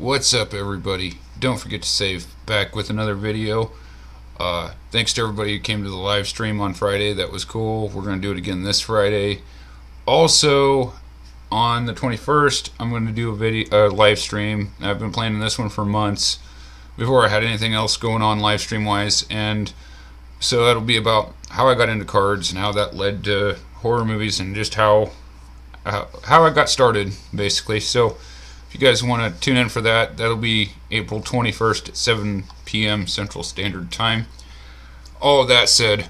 What's up, everybody? Don't forget to save back with another video. Uh, thanks to everybody who came to the live stream on Friday. That was cool. We're going to do it again this Friday. Also, on the 21st, I'm going to do a video, uh, live stream. I've been planning this one for months before I had anything else going on live stream wise, and so that'll be about how I got into cards and how that led to horror movies and just how uh, how I got started, basically. So, if you guys want to tune in for that, that'll be April 21st at 7 p.m. Central Standard Time. All of that said,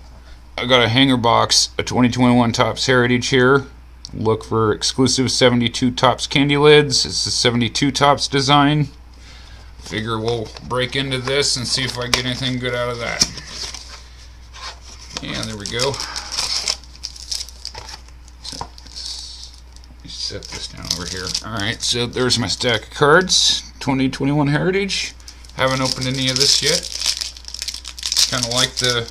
I got a hanger box, a 2021 Topps Heritage here. Look for exclusive 72 Topps candy lids. It's a 72 Topps design. Figure we'll break into this and see if I get anything good out of that. And there we go. Set this down over here. Alright, so there's my stack of cards. 2021 Heritage. Haven't opened any of this yet. Kind of like the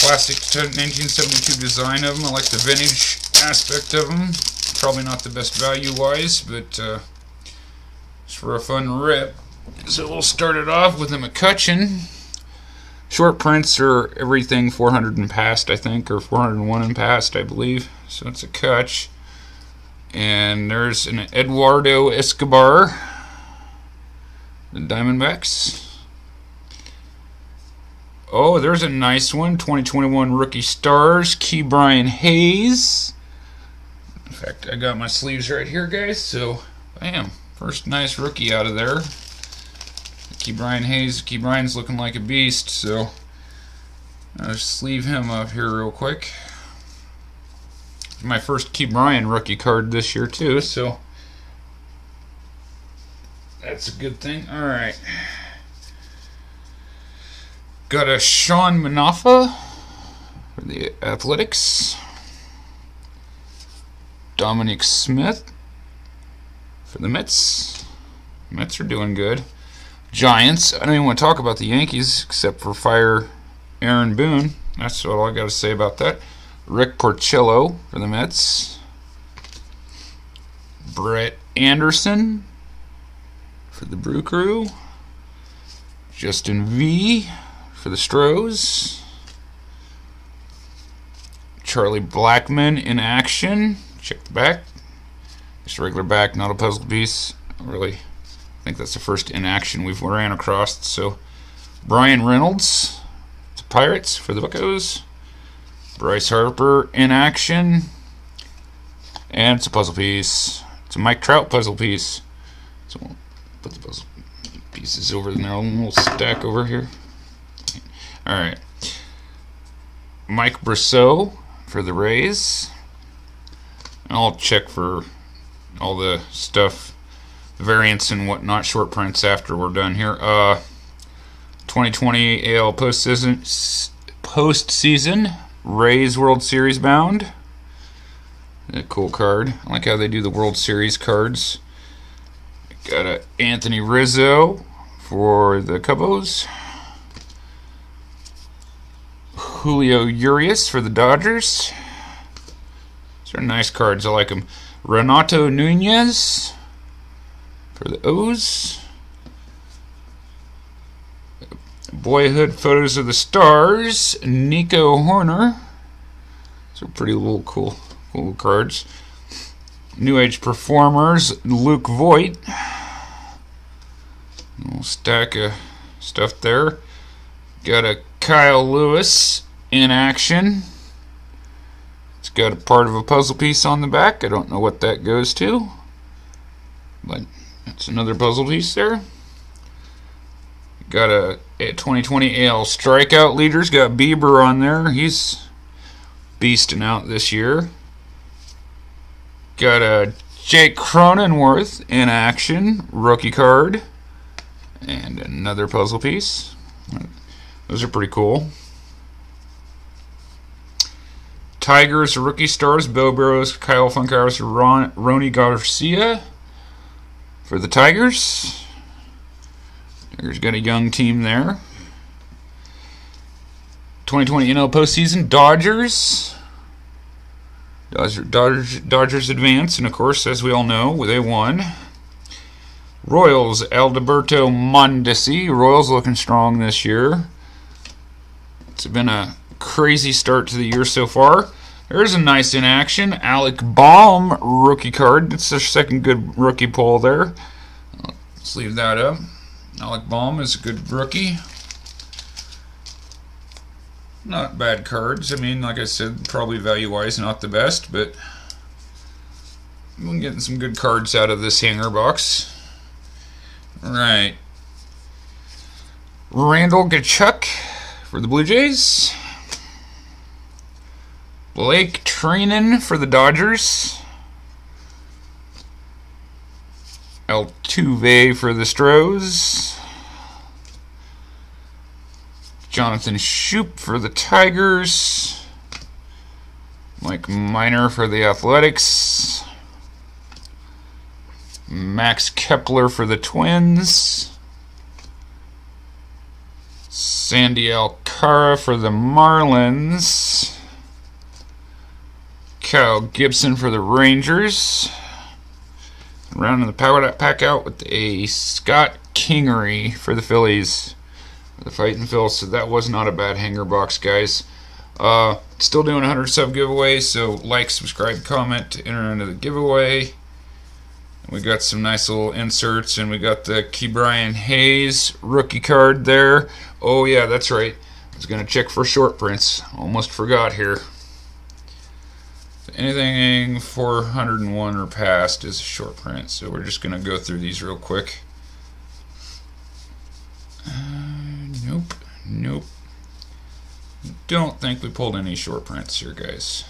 classic 1972 design of them. I like the vintage aspect of them. Probably not the best value-wise, but uh, just for a fun rip. So we'll start it off with a McCutcheon. Short prints are everything 400 and past, I think, or 401 and past, I believe. So it's a Cutch. And there's an Eduardo Escobar, the Diamondbacks. Oh, there's a nice one. 2021 Rookie Stars, Ke'Bryan Hayes. In fact, I got my sleeves right here, guys. So, bam. First nice rookie out of there. Ke'Bryan Hayes. Ke'Bryan's looking like a beast, so I'll just sleeve him up here real quick my first Ke'Bryan rookie card this year too, so that's a good thing. All right. Got a Sean Manaea for the Athletics. Dominic Smith for the Mets. Mets are doing good. Giants. I don't even want to talk about the Yankees except for fire Aaron Boone. That's all I got to say about that. Rick Porcello for the Mets. Brett Anderson for the Brew Crew. Justin V for the Stros. Charlie Blackmon in action. Check the back. Just a regular back, not a puzzle piece. Really, I think that's the first in action we've ran across. So, Bryan Reynolds, the Pirates for the Buccos. Bryce Harper in action. And it's a puzzle piece. It's a Mike Trout puzzle piece. So we'll put the puzzle pieces over in their little stack over here. Alright. Mike Brosseau for the Rays. And I'll check for all the stuff, the variants and whatnot, short prints after we're done here. Uh, 2020 AL postseason, postseason Rays World Series bound. A cool card. I like how they do the World Series cards. Got a Anthony Rizzo for the Cubs. Julio Urias for the Dodgers. These are nice cards. I like them. Renato Nunez for the O's. Boyhood Photos of the Stars, Nico Hoerner. These are pretty little cool, cool cards. New Age Performers, Luke Voit. Little stack of stuff there. Got a Kyle Lewis in action. It's got a part of a puzzle piece on the back. I don't know what that goes to. But that's another puzzle piece there. Got a, a 2020 AL strikeout leaders. Got Bieber on there. He's beasting out this year. Got a Jake Cronenworth in action, rookie card, and another puzzle piece. Those are pretty cool. Tigers rookie stars, Bill Burrows, Kyle Funkhouser, Ron, Rony Garcia for the Tigers. Tigers got a young team there. 2020 NL postseason, Dodgers. Dodgers, Dodgers, Dodgers advance, and of course, as we all know, they won. Royals, Alberto Mondesi. Royals looking strong this year. It's been a crazy start to the year so far. There's a nice in action. Alec Bohm rookie card. That's their second good rookie pull there. Let's leave that up. Alec Bohm is a good rookie. Not bad cards. I mean, like I said, probably value wise, not the best, but I'm getting some good cards out of this hanger box. Right. Randal Grichuk for the Blue Jays. Blake Treinen for the Dodgers. Altuve for the Stros. Jonathan Schoop for the Tigers. Mike Minor for the Athletics. Max Kepler for the Twins. Sandy Alcantara for the Marlins. Kyle Gibson for the Rangers. Rounding the power pack out with a Scott Kingery for the Phillies. The Fighting Phil, so that was not a bad hanger box, guys. Uh, still doing 100 sub giveaway, so like, subscribe, comment to enter into the giveaway. We got some nice little inserts, and we got the Ke'Bryan Hayes rookie card there. Oh yeah, that's right. I was gonna check for short prints. Almost forgot here. Anything 401 or past is a short print, so we're just going to go through these real quick. Uh, nope, nope. Don't think we pulled any short prints here, guys.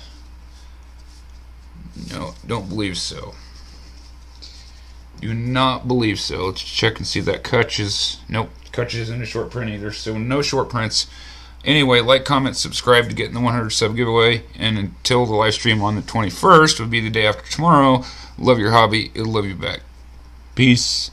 No, don't believe so. Do not believe so. Let's check and see that Cutch is. Nope, Cutch isn't a short print either, so no short prints. Anyway, like, comment, subscribe to get in the 100 sub giveaway. And until the live stream on the 21st, would be the day after tomorrow. Love your hobby. It'll love you back. Peace.